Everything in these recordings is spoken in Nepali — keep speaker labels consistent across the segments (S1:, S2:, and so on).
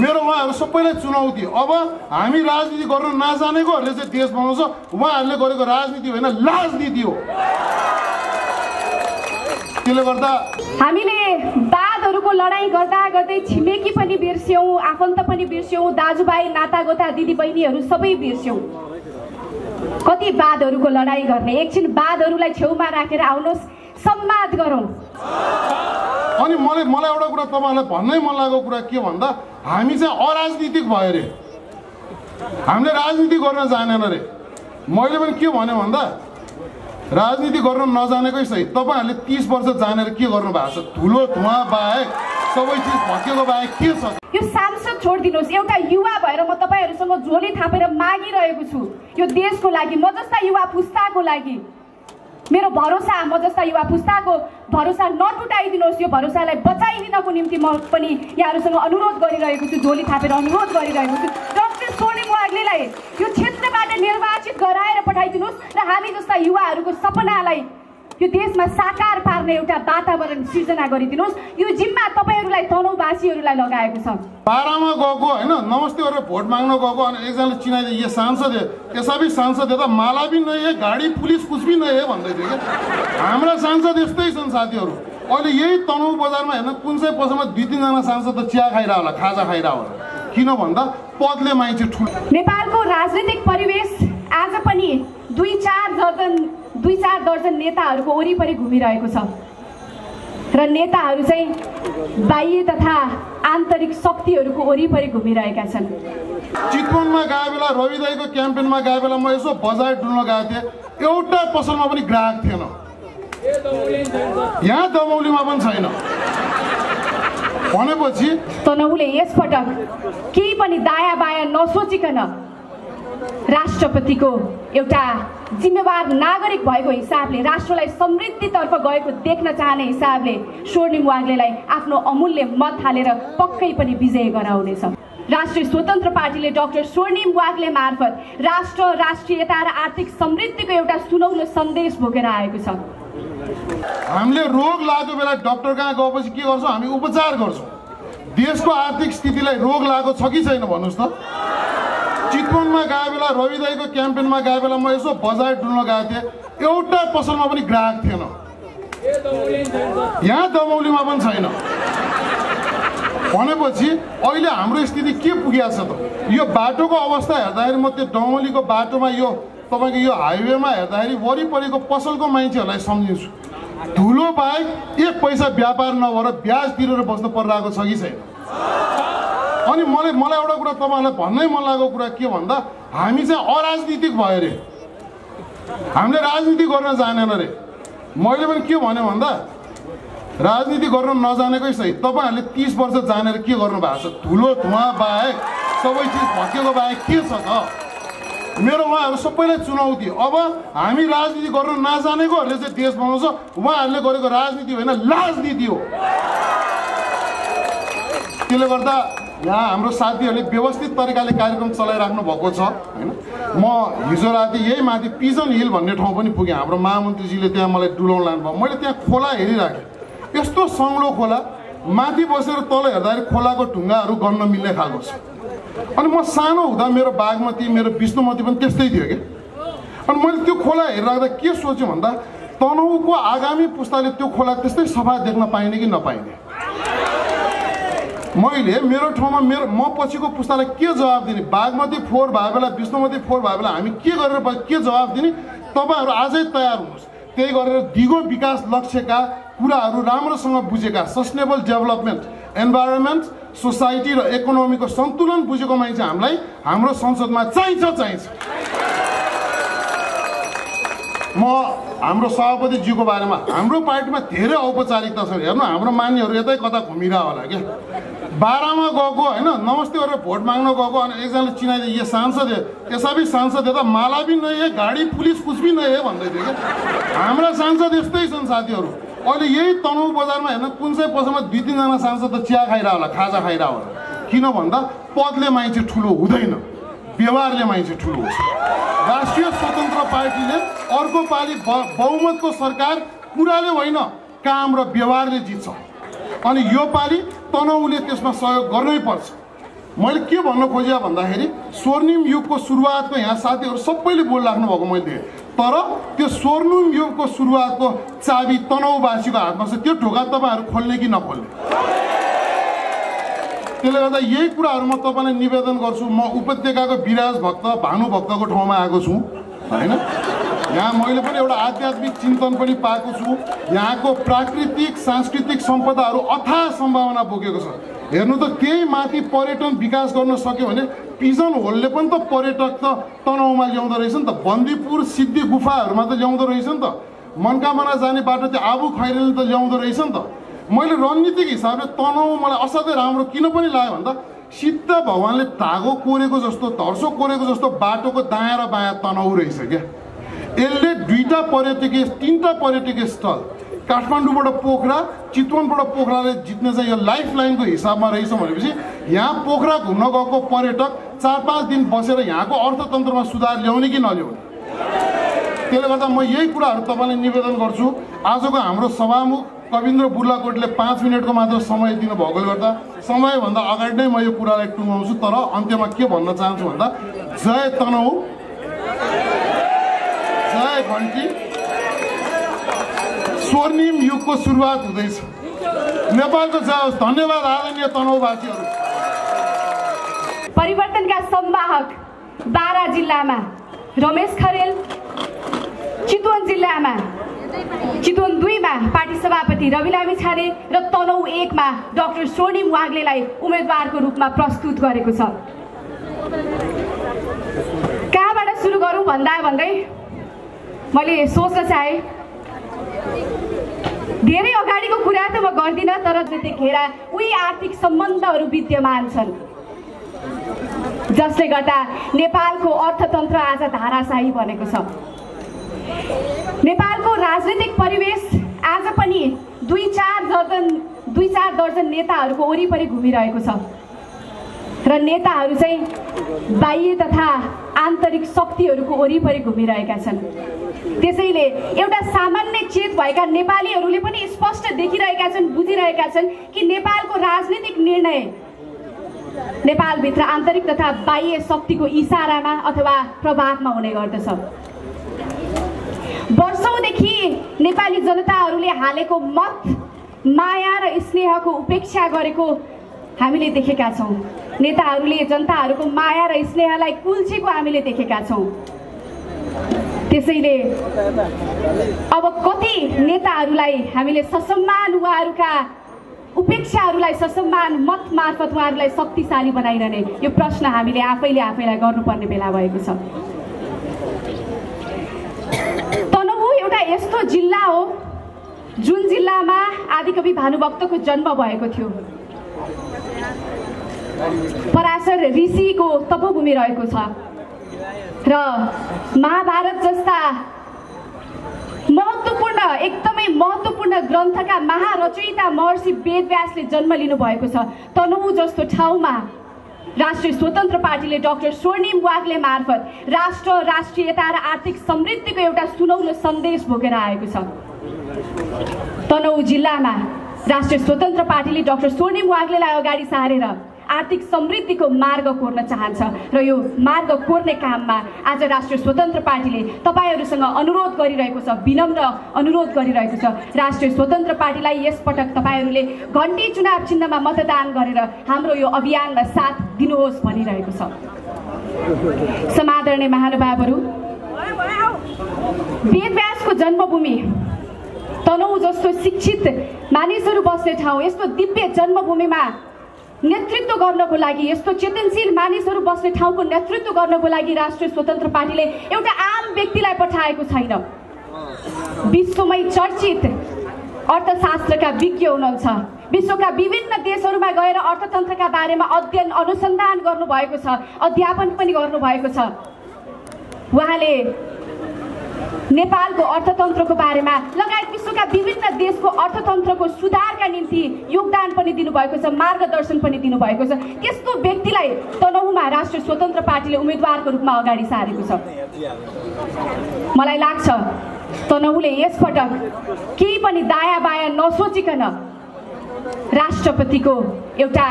S1: मेरो उहाँहरू सबैलाई चुनौती अब हामी राजनीति गर्न नजानेकोहरूले चाहिँ देश बनाउँछ। उहाँहरूले गरेको राजनीति होइन राजनीति हो। त्यसले गर्दा
S2: हामीले वादहरूको लडाइँ गर्दा गर्दै छिमेकी पनि बिर्स्यौँ आफन्त पनि बिर्स्यौँ दाजुभाइ नातागोता दिदीबहिनीहरू सबै बिर्स्यौँ। कति वादहरूको लडाइँ गर्ने? एकछिन वादहरूलाई छेउमा राखेर आउनुहोस्। सम्वाद गरौँ।
S1: अनि मलाई मलाई एउटा कुरा तपाईँहरूलाई भन्नै मन लागेको कुरा के भन्दा हामी चाहिँ अराजनीतिक भयो अरे हामीले राजनीति गर्न जानेन अरे मैले पनि के भने भन्दा राजनीति गर्न नजानेकै सही तपाईँहरूले तिस वर्ष जानेर के गर्नु भएको छ? धुलो धुवा बाहेक सबै चिज भत्किएको बाहेक के छ?
S2: यो सांसद छोडिदिनुहोस्। एउटा युवा भएर म तपाईँहरूसँग झोली थापेर मागिरहेको छु। यो देशको लागि म जस्ता युवा पुस्ताको लागि। मेरो भरोसा म जस्ता युवा पुस्ताको भरोसा नटुटाइदिनुहोस् यो भरोसालाई बचाइदिनको निम्ति म पनि यहाँहरूसँग अनुरोध गरिरहेको छु झोली थापेर अनुरोध गरिरहेको छु। डाक्टर सोनिम वाग्लेलाई यो क्षेत्रबाट निर्वाचित गराएर पठाइदिनुहोस् र हामी जस्ता युवाहरूको सपनालाई यो देशमा साकार पार्ने एउटा वातावरण सिर्जना गरिदिनुहोस्। यो जिम्मा तपाईँहरूलाई तनहुवासीहरूलाई लगाएको छ।
S1: पारामा गएको होइन नमस्ते गरेर भोट माग्न गएको अनि एकजनाले चिनाइदियो यो सांसद भी सांसद है त माला भी नहीं गाडी पुलिस कुछ भी नहीं भन्दै थियो क्या। हाम्रा सांसद यस्तै छन् साथीहरू। अहिले यही तनहु बजारमा हेर्न कुन चाहिँ पसलमा दुई तिनजना सांसद त चिया खाइरह होला खाजा खाइरह होला। किन भन्दा पदले मान्छे ठुलो
S2: नेपालको राजनीतिक परिवेश आज पनि दुई चार दर्जन दुई चार दर्जन नेताहरूको वरिपरि घुमिरहेको छ। र नेताहरू चाहिँ बाह्य तथा आन्तरिक शक्तिहरूको वरिपरि घुमिरहेका छन्।
S1: चितवनमा गए बेला रविदाईको क्याम्पेनमा गए बेला म यसो बजार डुल्न गएको थिएँ। एउटा पसलमा पनि ग्राहक थिएन। यहाँ दमौलीमा पनि छैन। भनेपछि
S2: तनहुले यसपटक केही पनि दायाँ बायाँ नसोचिकन राष्ट्रपतिको एउटा जिम्मेवार नागरिक भएको हिसाबले राष्ट्रलाई समृद्धितर्फ गएको देख्न चाहने हिसाबले स्वर्णिम वाग्लेलाई आफ्नो अमूल्य मत हालेर पक्कै पनि विजय गराउनेछ। राष्ट्रिय स्वतन्त्र पार्टीले डाक्टर स्वर्णिम वाग्ले मार्फत राष्ट्र राष्ट्रियता र आर्थिक समृद्धिको एउटा सुनौलो सन्देश बोकेर आएको छ।
S1: हामीले रोग लागेको बेला डक्टर कहाँ गएपछि के गर्छौँ? हामी उपचार गर्छौँ। देशको आर्थिक स्थितिलाई रोग लागेको छ कि छैन भन्नुहोस् त। चितवनमा गए बेला रविदाईको क्याम्पेनमा गए बेला म यसो बजार डुल्न गएको थिएँ। एउटा पसलमा पनि ग्राहक थिएन। यहाँ दमौलीमा पनि छैन। भनेपछि अहिले हाम्रो स्थिति के पुगेको छ त? यो बाटोको अवस्था हेर्दाखेरि म त्यो डमौलीको बाटोमा यो तपाईँको यो हाइवेमा हेर्दाखेरि वरिपरिको पसलको मान्छेहरूलाई सम्झिन्छु। धुलो बाहेक एक पैसा व्यापार नभएर ब्याज तिरेर बस्नु परिरहेको छ कि छैन? अनि मलाई मलाई एउटा कुरा तपाईँहरूलाई भन्नै मन लागेको कुरा के भन्दा हामी चाहिँ अराजनीतिक भयो अरे हामीले राजनीति गर्न जानेन अरे मैले पनि के भने भन्दा राजनीति गर्न नजानेकै सही तपाईँहरूले तिस वर्ष जानेर के गर्नु भएको छ? धुलो धुवा बाहेक सबै चिज भत्किएको बाहेक के छ त? मेरो उहाँहरू सबैलाई चुनौती। अब हामी राजनीति गर्न नजानेकोहरूले चाहिँ देश बनाउँछ। उहाँहरूले गरेको राजनीति होइन राजनीति हो। त्यसले गर्दा यहाँ हाम्रो साथीहरूले व्यवस्थित तरिकाले कार्यक्रम चलाइराख्नु भएको छ होइन? म हिजो राति यही माथि पिजन हिल भन्ने ठाउँ पनि पुगेँ। हाम्रो महामन्त्रीजीले त्यहाँ मलाई डुलाउनु लानुभयो मैले त्यहाँ खोला हेरिराखेँ। यस्तो सङ्लो खोला माथि बसेर तल हेर्दाखेरि खोलाको ढुङ्गाहरू गन्न मिल्ने खालको छ। अनि म सानो हुँदा मेरो बागमती मेरो विष्णुमती पनि त्यस्तै थियो कि अनि मैले त्यो खोला हेरिराख्दा के सोचेँ भन्दा तनहुको आगामी पुस्ताले त्यो खोला त्यस्तै सफा देख्न पाइने कि नपाइने? मैले मेरो ठाउँमा मेरो म पछिको पुस्तालाई के जवाब दिने? बागमती फोहोर भए बेला विष्णुमती फोहोर भए बेला हामी के गरेर के जवाब दिने? तपाईँहरू आजै तयार हुनुहोस्। त्यही गरेर दिगो विकास लक्ष्यका कुराहरू राम्रोसँग बुझेका सस्टेनेबल डेभलपमेन्ट इन्भाइरोमेन्ट सोसाइटी र इकोनोमीको सन्तुलन बुझेको मान्छे हामीलाई हाम्रो संसदमा चाहिन्छ चाहिन्छ। म हाम्रो सभापतिज्यूको बारेमा हाम्रो पार्टीमा धेरै औपचारिकता छ। हेर्नु हाम्रो मान्यहरू यतै कता घुमिरह होला क्या? बाह्रमा गएको होइन नमस्ते गरेर भोट माग्न गएको अनि एकजनाले चिनाइदियो यो सांसद भी सांसद है त माला भी नहीं गाडी पुलिस कुछ भी नहीं भन्दै थियो क्या। हाम्रा सांसद यस्तै छन् साथीहरू। अहिले यही तनहु बजारमा हेर्न कुन चाहिँ पसलमा दुई तिनजना सांसद त चिया खाइरह होला खाजा खाइरह होला। किन भन्दा पदले मान्छे ठुलो हुँदैन व्यवहारले मान्छे ठुलो हुन्छ। राष्ट्रिय स्वतन्त्र पार्टीले अर्को पालि बहुमतको सरकार कुराले होइन काम र व्यवहारले जित्छ। अनि यो पालि तनहुले त्यसमा सहयोग गर्नै पर्छ। मैले के भन्न खोजेँ भन्दाखेरि स्वर्णिम युगको सुरुवातको यहाँ साथीहरू सबैले बोलिराख्नु भएको मैले तर त्यो स्वर्णिम युगको सुरुवातको चाबी तनहुवासीको हातमा छ त्यो ढोका तपाईँहरू खोल्ने कि नखोल्ने? त्यसले गर्दा यही कुराहरू म तपाईँलाई निवेदन गर्छु म उपत्यकाको विराज भक्त भानुभक्तको ठाउँमा आएको छु होइन? यहाँ मैले पनि एउटा आध्यात्मिक चिन्तन पनि पाएको छु। यहाँको प्राकृतिक सांस्कृतिक सम्पदाहरू अथाह सम्भावना बोकेको छ। हेर्नु त त्यही माथि पर्यटन विकास गर्न सक्यो भने पिजन होलले पनि त पर्यटक त तनहुमा ल्याउँदो रहेछ नि त। बन्दीपुर सिद्धि गुफाहरूमा त ल्याउँदो रहेछ नि त। मनकामना जाने बाटो त्यो आबु खैरेले त ल्याउँदो रहेछ नि त। मैले रणनीतिक हिसाबले तनहु मलाई असाध्यै राम्रो किन पनि लाग्यो भन्दा सिद्ध भगवान्ले धागो कोरेको जस्तो धर्सो कोरेको जस्तो बाटोको दायाँ र बायाँ तनहु रहेछ क्या। यसले दुईवटा पर्यटकीय तिनवटा पर्यटकीय स्थल काठमाडौँबाट पोखरा चितवनबाट पोखराले जित्ने चाहिँ यो लाइफ लाइनको हिसाबमा रहेछ भनेपछि यहाँ पोखरा घुम्न गएको पर्यटक चार पाँच दिन बसेर यहाँको अर्थतन्त्रमा सुधार ल्याउने कि नल्याउने त्यसले गर्दा म यही कुराहरू तपाईँलाई निवेदन गर्छु आजको हाम्रो सभामुख कविन्द्र बुर्लाकोटले पाँच मिनटको मात्र समय दिनुभएकोले गर्दा समयभन्दा अगाडि नै म यो कुरालाई टुङ्गाउँछु तर अन्त्यमा के भन्न चाहन्छु भन्दा जय तनहु घन्टी स्वर्णिम युगको सुरुवात हुँदैछ। नेपालको जय होस् धन्यवाद आदरणीय तनहुवासीहरू।
S2: परिवर्तनका संवाहक बारा जिल्लामा रमेश खरेल चितवन जिल्लामा चितवन दुईमा पार्टी सभापति रवि लामिछाने र तनहु एकमा डाक्टर स्वर्णिम वाग्लेलाई उम्मेदवारको रूपमा प्रस्तुत गरेको छ। कहाँबाट सुरु गरौँ भन्दा भन्दै? मैले सोच्न चाहेँ धेरै अगाडिको कुरा त म गर्दिनँ तर त्यतिखेर उही आर्थिक सम्बन्धहरू विद्यमान छन् जसले गर्दा नेपालको अर्थतन्त्र आज धाराशाही बनेको छ। नेपालको राजनीतिक परिवेश आज पनि दुई चार दर्जन दुई चार दर्जन नेताहरूको वरिपरि घुमिरहेको छ। र नेताहरू चाहिँ बाह्य तथा आन्तरिक शक्तिहरूको वरिपरि घुमिरहेका छन्। त्यसैले एउटा सामान्य चेत भएका नेपालीहरूले पनि स्पष्ट देखिरहेका छन् बुझिरहेका छन् कि नेपालको राजनीतिक निर्णय नेपालभित्र आन्तरिक तथा बाह्य शक्तिको इसारामा अथवा प्रभावमा हुने गर्दछ। वर्षौँदेखि नेपाली जनताहरूले हालेको मत माया र स्नेहको उपेक्षा गरेको हामीले देखेका छौँ। नेताहरूले जनताहरूको माया र स्नेहलाई कुल्चेको हामीले देखेका छौँ. त्यसैले अब कति नेताहरूलाई हामीले ससम्मान उहाँहरूका उपेक्षाहरूलाई ससम्मान मत मार्फत उहाँहरूलाई शक्तिशाली बनाइरहने यो प्रश्न हामीले आफैले आफैलाई गर्नुपर्ने बेला भएको छ। तनहु एउटा यस्तो जिल्ला हो जुन जिल्लामा आदिकवि भानुभक्तको जन्म भएको थियो। पराशर ऋषिको तपोभूमि रहेको छ। र महाभारत जस्ता महत्त्वपूर्ण एकदमै महत्त्वपूर्ण ग्रन्थका महारचयिता महर्षि वेदव्यासले जन्म लिनुभएको छ। तनहु जस्तो ठाउँमा राष्ट्रिय स्वतन्त्र पार्टीले डाक्टर स्वर्णिम वाग्ले मार्फत राष्ट्र राष्ट्रियता र आर्थिक समृद्धिको एउटा सुनौलो सन्देश बोकेर आएको छ। तनहु जिल्लामा राष्ट्रिय स्वतन्त्र पार्टीले डाक्टर स्वर्णिम वाग्लेलाई अगाडि सारेर आर्थिक समृद्धिको मार्ग कोर्न चाहन्छ र यो मार्ग कोर्ने काममा आज राष्ट्रिय स्वतन्त्र पार्टीले तपाईँहरूसँग अनुरोध गरिरहेको छ विनम्र अनुरोध गरिरहेको छ। राष्ट्रिय स्वतन्त्र पार्टीलाई यसपटक तपाईँहरूले घन्टी चुनाव चिन्हमा मतदान गरेर हाम्रो यो अभियानमा साथ दिनुहोस् भनिरहेको छ। समादरणीय महानुभावहरू वेदव्यासको जन्मभूमि तनहु जस्तो शिक्षित मानिसहरू बस्ने ठाउँ यस्तो दिव्य जन्मभूमिमा नेतृत्व गर्नको लागि यस्तो चेतनशील मानिसहरू बस्ने ठाउँको नेतृत्व गर्नको लागि राष्ट्रिय स्वतन्त्र पार्टीले एउटा आम व्यक्तिलाई पठाएको छैन। विश्वमै चर्चित अर्थशास्त्रका विज्ञ हुनुहुन्छ। विश्वका विभिन्न देशहरूमा गएर अर्थतन्त्रका बारेमा अध्ययन अनुसन्धान गर्नुभएको छ अध्यापन पनि गर्नुभएको छ। उहाँले नेपालको अर्थतन्त्रको बारेमा लगायत विश्वका विभिन्न देशको अर्थतन्त्रको सुधारका निम्ति योगदान पनि दिनुभएको छ मार्गदर्शन पनि दिनुभएको छ। त्यस्तो व्यक्तिलाई तनहुमा राष्ट्रिय स्वतन्त्र पार्टीले उम्मेदवारको रूपमा अगाडि सारेको छ। मलाई लाग्छ तनहुले यसपटक केही पनि दायाँ बायाँ नसोचिकन राष्ट्रपतिको एउटा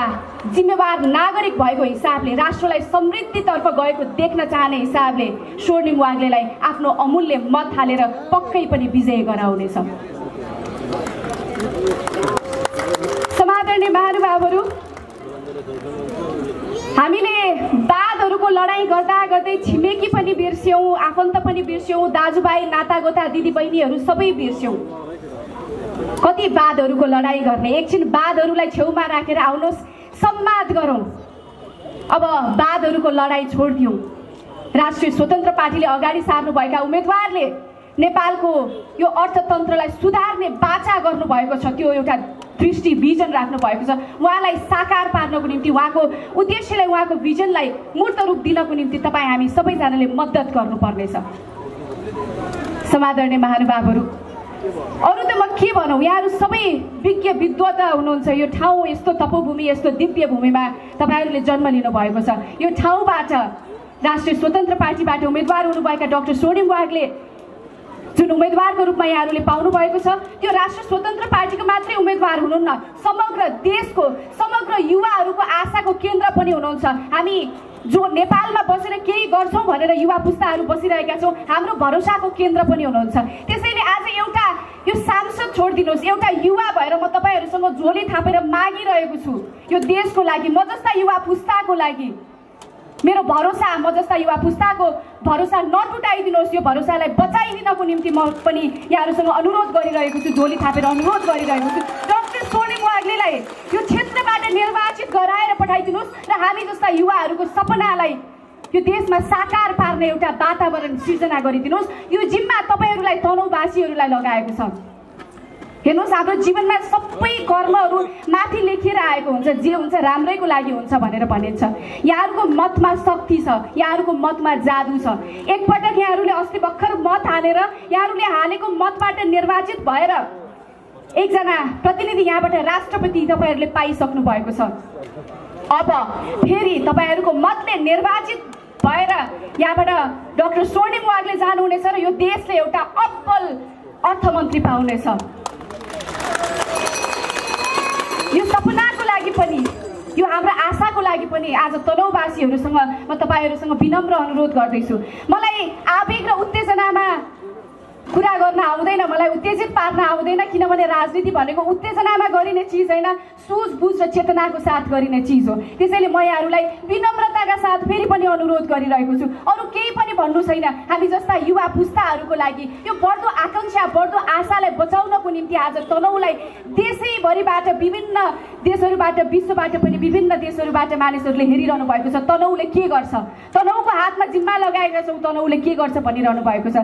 S2: जिम्मेवार नागरिक भएको हिसाबले राष्ट्रलाई समृद्धितर्फ गएको देख्न चाहने हिसाबले स्वर्णिम वाग्लेलाई आफ्नो अमूल्य मत हालेर पक्कै पनि विजय गराउनेछ। समादरणीय महानुभावहरू हामीले बादहरूको लडाइँ गर्दा गर्दै छिमेकी पनि बिर्स्यौँ आफन्त पनि बिर्स्यौँ दाजुभाइ नातागोता दिदीबहिनीहरू सबै बिर्स्यौँ। कति बादहरूको लडाइँ गर्ने? एकछिन बादहरूलाई छेउमा राखेर आउनुहोस्। सम्वाद गरौँ। अब बादहरूको लडाइँ छोडिदिउँ। राष्ट्रिय स्वतन्त्र पार्टीले अगाडि सार्नुभएका उम्मेदवारले नेपालको यो अर्थतन्त्रलाई सुधार्ने बाचा गर्नुभएको छ। त्यो एउटा दृष्टि भिजन राख्नु भएको छ। उहाँलाई साकार पार्नको निम्ति उहाँको उद्देश्यलाई उहाँको भिजनलाई मूर्त रूप दिनको निम्ति तपाईँ हामी सबैजनाले मद्दत गर्नुपर्नेछ। समादरणीय महानुभावहरू अरू त म के भनौँ? यहाँहरू सबै विज्ञ विद्वता हुनुहुन्छ। यो ठाउँ यस्तो तपोभूमि यस्तो दिव्य भूमिमा तपाईँहरूले जन्म लिनुभएको छ। यो ठाउँबाट राष्ट्रिय स्वतन्त्र पार्टीबाट उम्मेदवार हुनुभएका डाक्टर स्वर्णिम वागले जुन उम्मेदवारको रूपमा यहाँहरूले पाउनुभएको छ त्यो राष्ट्रिय स्वतन्त्र पार्टीको मात्रै उम्मेदवार हुनुहुन्न। समग्र देशको समग्र युवाहरूको आशाको केन्द्र पनि हुनुहुन्छ। हामी जो नेपालमा बसेर केही गर्छौँ भनेर युवा पुस्ताहरू बसिरहेका छौँ हाम्रो भरोसाको केन्द्र पनि हुनुहुन्छ। त्यसैले आज एउटा यो सांसद छोडिदिनुहोस् एउटा युवा भएर म तपाईँहरूसँग झोली थापेर मागिरहेको छु। यो देशको लागि म जस्ता युवा पुस्ताको लागि। मेरो भरोसा म जस्ता युवा पुस्ताको भरोसा नटुटाइदिनुहोस् यो भरोसालाई बचाइदिनको निम्ति म पनि यहाँहरूसँग अनुरोध गरिरहेको छु झोली थापेर अनुरोध गरिरहेको छु। डाक्टर स्वर्णिम वाग्लेलाई यो क्षेत्रबाट निर्वाचित गराएर पठाइदिनुहोस् र हामी जस्ता युवाहरूको सपनालाई यो देशमा साकार पार्ने एउटा वातावरण सिर्जना गरिदिनुहोस्। यो जिम्मा तपाईँहरूलाई तनहुवासीहरूलाई लगाएको छ। हेर्नुहोस् हाम्रो जीवनमा सबै कर्महरू माथि लेखिएर आएको हुन्छ जे हुन्छ राम्रैको लागि हुन्छ भनेर भनिन्छ यहाँहरूको मतमा शक्ति छ यहाँहरूको मतमा जादु छ। एकपटक यहाँहरूले अस्ति भर्खर मत हालेर यहाँहरूले हालेको मतबाट निर्वाचित भएर एकजना प्रतिनिधि यहाँबाट राष्ट्रपति तपाईँहरूले पाइसक्नु भएको छ। अब फेरि तपाईँहरूको मतले निर्वाचित भएर यहाँबाट डाक्टर स्वर्णिम वागले जानुहुनेछ र यो देशले एउटा अब्बल अर्थमन्त्री पाउनेछ। यो सपनाको लागि पनि यो हाम्रो आशाको लागि पनि आज तनहुवासीहरूसँग म तपाईँहरूसँग विनम्र अनुरोध गर्दैछु। मलाई आवेग र उत्तेजनामा कुरा गर्न आउँदैन मलाई उत्तेजित पार्न आउँदैन किनभने राजनीति भनेको उत्तेजनामा गरिने चिज होइन सुझबुझ र चेतनाको साथ गरिने चिज हो। त्यसैले म यहाँहरूलाई विनम्रताका साथ फेरि पनि अनुरोध गरिरहेको छु। अरू केही पनि भन्नु छैन। हामी जस्ता युवा पुस्ताहरूको लागि यो बढ्दो आकाङ्क्षा बढ्दो आशालाई बचाउनको निम्ति आज तनहुलाई देशैभरिबाट विभिन्न देशहरूबाट विश्वबाट पनि विभिन्न देशहरूबाट मानिसहरूले हेरिरहनु भएको छ। तनहुले के गर्छ? तनहुको हातमा जिम्मा लगाएका छौँ तनहुले के गर्छ भनिरहनु भएको छ?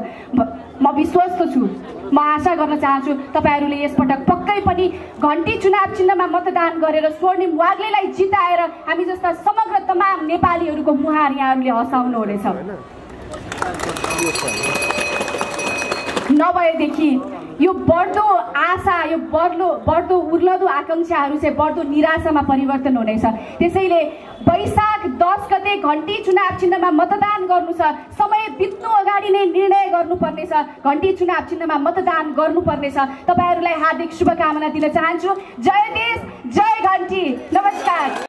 S2: म- विश्वस्त छु। म आशा गर्न चाहन्छु तपाईँहरूले यसपटक पक्कै पनि घन्टी चुनाव चिन्हमा मतदान गरेर स्वर्णिम वाग्लेलाई जिताएर हामी जस्ता समग्र तमाम नेपालीहरूको मुहार यहाँहरूले हँसाउनु हुनेछ। नभएदेखि यो बढ्दो आशा यो बढ्दो बढ्दो उर्लदो आकाङ्क्षाहरू चाहिँ बढ्दो निराशामा परिवर्तन हुनेछ। त्यसैले वैशाख दस गते घन्टी चुनाव चिन्हमा मतदान गर्नु छ। समय बित्नु अगाडि नै निर्णय गर्नुपर्नेछ घन्टी चुनाव चिन्हमा मतदान गर्नुपर्नेछ तपाईँहरूलाई हार्दिक शुभकामना दिन चाहन्छु। जय देश जय घन्टी। नमस्कार।